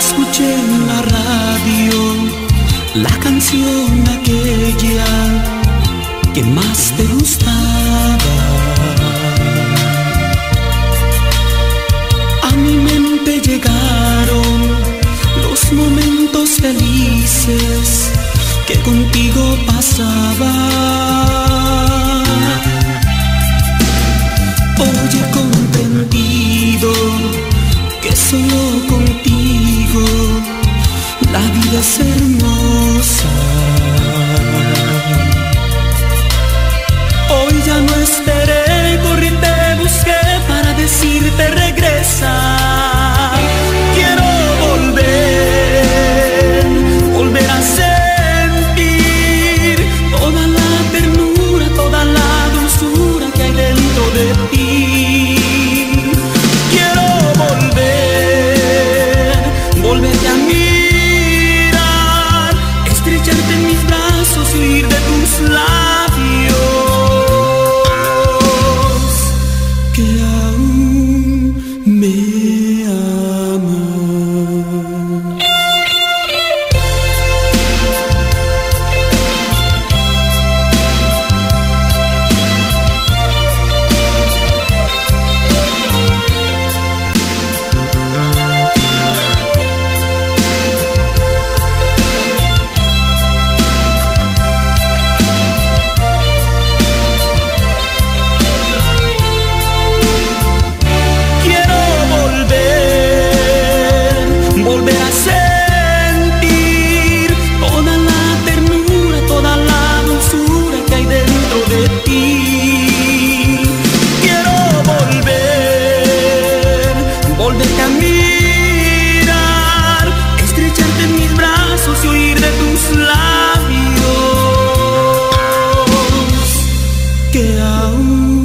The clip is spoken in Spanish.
escuché en la radio la canción aquella que más te gustaba. A mi mente llegaron los momentos felices que contigo pasaba. Oye, comprendido que solo contigo la vida es hermosa. Sleep ved ons land. kéo